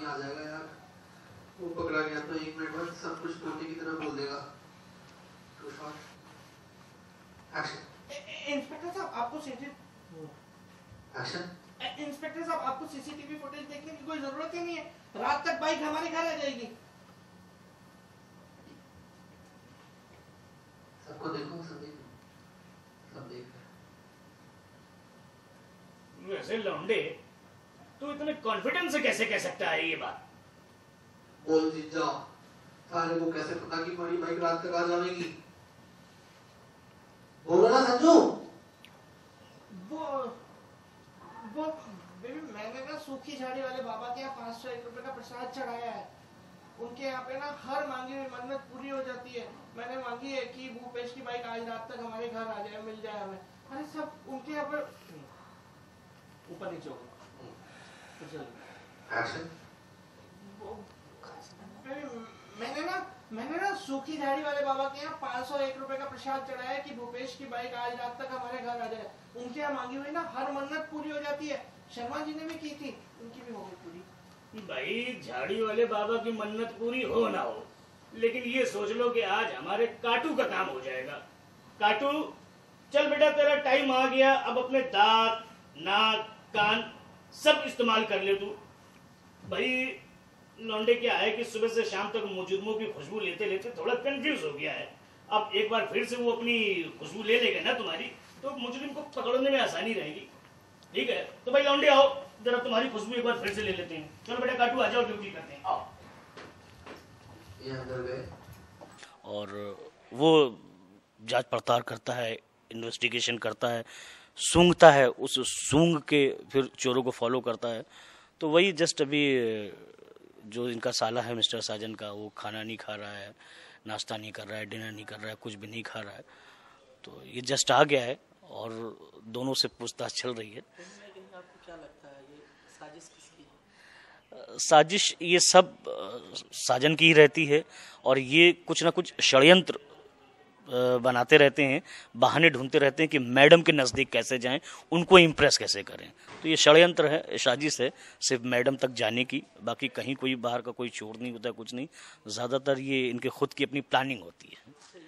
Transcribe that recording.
पानी आ जाएगा यार। वो पकड़ा गया तो एक मिनट बाद सब कुछ टोटे की तरह बोल देगा। इंस्पेक्टर साहब आपको एक्शन इंस्पेक्टर साहब आपको सीसीटीवी फुटेज देखने की कोई ज़रूरत ही नहीं है। रात तक बाइक हमारे घर आ जाएगी। सबको देखो सब देखो सब देख रहे वैसे लौंडे तू इतने कॉन्फिडेंस से कैसे कह सकता है ये बात? बोल जीजा सारे को कैसे पता कि हमारी बाइक रात तक आ जाएगी? बोलो ना संजू। वो वो बेबी मैंने ना सूखी झाड़ी वाले बाबा के यहाँ पाँच सौ एक रुपए का प्रसाद चढ़ाया है। उनके यहाँ पे ना हर मांगी हुई मन्नत पूरी हो जाती है। मैंने मांगी है कि भूपेश की बाइक आज रात तक हमारे घर आ जाए मिल जाए हमें। अरे सब उनके यहाँ पर ऊपर नीचे हो तो चलो एक्शन मैंने ना मैंने ना सूखी झाड़ी वाले बाबा के यहाँ पाँच सौ एक रुपए का प्रसाद चढ़ाया कि भूपेश की बाइक आज रात तक हमारे घर आ जाए। उनके यहाँ मांगी हुई ना हर मन्नत पूरी हो जाती है। शर्मा जी ने भी की थी उनकी भी हो गई पूरी। भाई झाड़ी वाले बाबा की मन्नत पूरी हो ना हो लेकिन ये सोच लो कि आज हमारे काटू का काम हो जाएगा। काटू चल बेटा तेरा टाइम आ गया अब अपने दांत नाक कान सब इस्तेमाल कर ले तू। भाई लौंडे क्या है कि सुबह से शाम तक मुजुर्मों की खुशबू लेते लेते थोड़ा कंफ्यूज हो गया है। अब एक बार फिर से वो अपनी खुशबू ले लेगा ना तुम्हारी तो मुजरिम को पकड़ने में आसानी रहेगी। ठीक है? तो भाई लौंडे आओ। जरा तुम्हारी खुशबू एक बार फिर से ले लेते हैं। चलो बेटा काटू आ जाओ ड्यूटी करते हैं। आओ। ये अंदर गए। और वो जाँच पड़ताल करता है इन्वेस्टिगेशन करता है सूंघता है, उस सूंघ के फिर चोरों को फॉलो करता है। तो वही जस्ट अभी, जो इनका साला है मिस्टर साजन का, वो खाना नहीं खा रहा है, नाश्ता नहीं कर रहा है, डिनर नहीं कर रहा है, कुछ भी नहीं खा रहा है। तो ये जस्ट आ गया है और दोनों से पूछताछ चल रही है। साजिश, ये सब, साजन की ही रहती है और ये कुछ ना कुछ षड्यंत्र बनाते रहते हैं, बहाने ढूंढते रहते हैं कि मैडम के नज़दीक कैसे जाएँ, उनको इम्प्रेस कैसे करें। तो ये षडयंत्र है, साजिश है, सिर्फ़ मैडम तक जाने की, बाकी कहीं कोई बाहर का कोई चोर नहीं होता, कुछ नहीं। ज़्यादातर ये इनके खुद की अपनी प्लानिंग होती है।